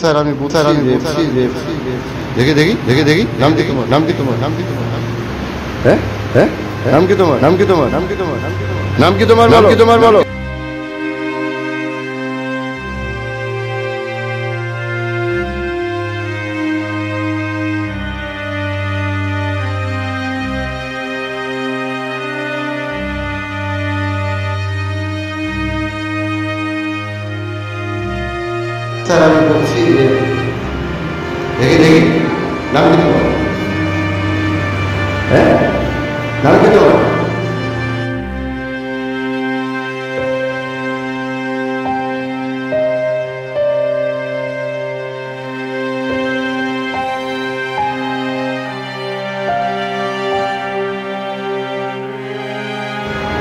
सारानी भूत सारानी देव श्री देव देखिए देखिए देखिए देखिए नाम की तुम्हारा नाम की तुम्हारा नाम की तुम्हारा है है नाम की तुम्हारा नाम की तुम्हारा नाम की तुम्हारा नाम की तुम्हारा नाम की तुम्हारा बोलो sarebbe possibile? Vedete che? L'ambito. Eh? L'ambito.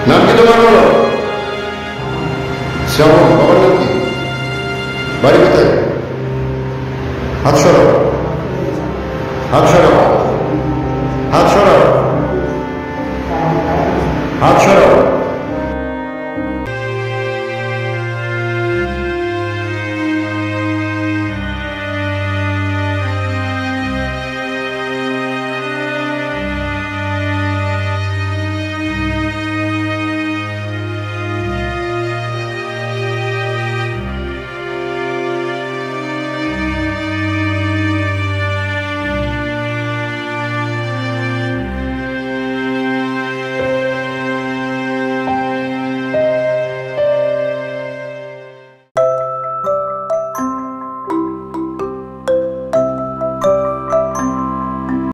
L'ambito Manolo. Siamo un po' Vale,